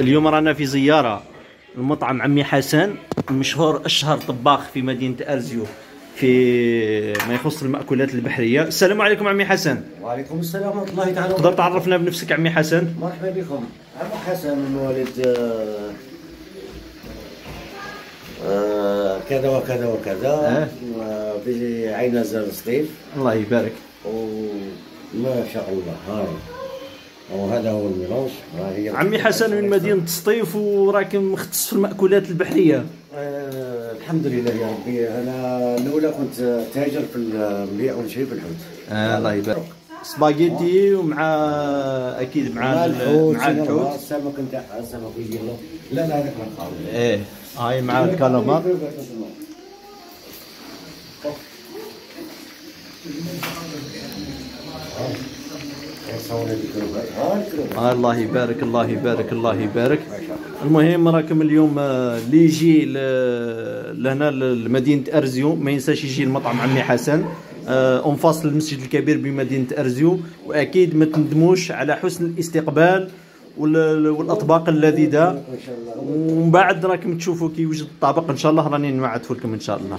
اليوم رانا في زيارة المطعم عمي حسن المشهور أشهر طباخ في مدينة أرزيو في ما يخص المأكولات البحرية. السلام عليكم عمي حسن. وعليكم السلام ورحمة الله تعالى تقدر تعرفنا بنفسك عمي حسن؟ مرحبا بكم. أبو حسن من والد آه، آه، كذا وكذا وكذا. آه، بعين زر سقيف الله يبارك. وما شاء الله هاي وهذا هو ال mélange عمي حسن من مدينة سطيف وراك مختص في المأكولات البحرية. آه الحمد لله يا ربي. أنا الأولى كنت تاجر في البيع والشراء في الحوت. آه الله يبارك. سباجيتي ومع أكيد مع مع ال- الحوت مع؟ الحوت. السمك نتاعها السمك لا لا هذاك ما إيه هاي مع الكالامار آه الله يبارك الله يبارك الله يبارك. المهم راكم اليوم آه، اللي يجي ل- لهنا لمدينة أرزيو. ما ينساش يجي المطعم عمي حسن. اون فاصل المسجد الكبير بمدينة أرزيو. وأكيد ما تندموش على حسن الاستقبال وال- والأطباق اللذيذه ومن بعد راكم تشوفوا كي يوجد الطبق إن شاء الله راني نوعد لكم إن شاء الله.